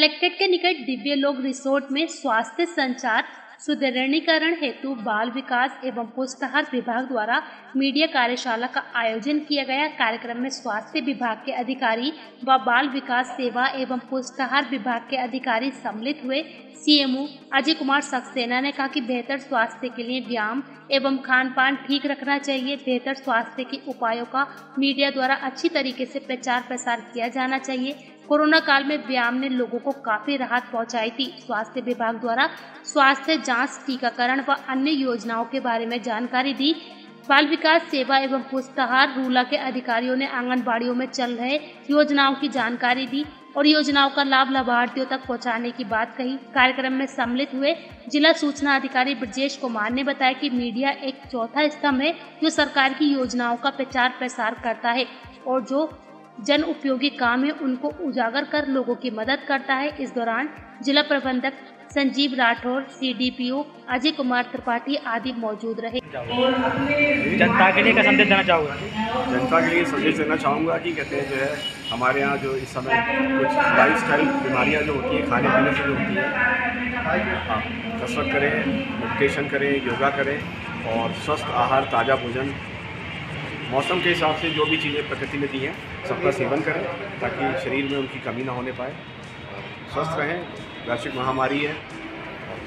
Collectorate के निकट दिव्य लोग रिसोर्ट में स्वास्थ्य संचार, सुदृढ़ीकरण हेतु बाल विकास एवं पुष्टाहार विभाग द्वारा मीडिया कार्यशाला का आयोजन किया गया। कार्यक्रम में स्वास्थ्य विभाग के अधिकारी व बाल विकास सेवा एवं पुष्टाहार विभाग के अधिकारी सम्मिलित हुए। सीएमओ अजय कुमार सक्सेना ने कहा कि बेहतर स्वास्थ्य के लिए व्यायाम एवं खान पान ठीक रखना चाहिए। बेहतर स्वास्थ्य के उपायों का मीडिया द्वारा अच्छी तरीके से प्रचार प्रसार किया जाना चाहिए। कोरोना काल में व्यायाम ने लोगों को काफ़ी राहत पहुंचाई थी। स्वास्थ्य विभाग द्वारा स्वास्थ्य जाँच, टीकाकरण व अन्य योजनाओं के बारे में जानकारी दी। बाल विकास सेवा एवं पुस्तहार रूला के अधिकारियों ने आंगनबाड़ियों में चल रहे योजनाओं की जानकारी दी और योजनाओं का लाभ लाभार्थियों तक पहुँचाने की बात कही। कार्यक्रम में सम्मिलित हुए जिला सूचना अधिकारी ब्रजेश कुमार ने बताया कि मीडिया एक चौथा स्तंभ है जो सरकार की योजनाओं का प्रचार प्रसार करता है और जो जन उपयोगी काम है उनको उजागर कर लोगों की मदद करता है। इस दौरान जिला प्रबंधक संजीव राठौर सीडीपीओ अजय कुमार त्रिपाठी आदि मौजूद रहे। जनता के लिए क्या संदेश देना चाहोगे? जनता के लिए संदेश देना चाहूँगा कि कहते हैं जो है हमारे यहाँ जो इस समय कुछ लाइफ स्टाइल बीमारियाँ जो होती हैं खाने पीने से जो होती हैं हाँ कसरत करें मेडिटेशन करें योगा करें और स्वस्थ आहार ताज़ा भोजन मौसम के हिसाब से जो भी चीज़ें प्रकृति में दी हैं, सबका सेवन करें ताकि शरीर में उनकी कमी ना होने पाए। स्वस्थ रहें, वैश्विक महामारी है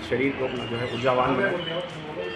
शरीर को जो है ऊर्जावान बनाए।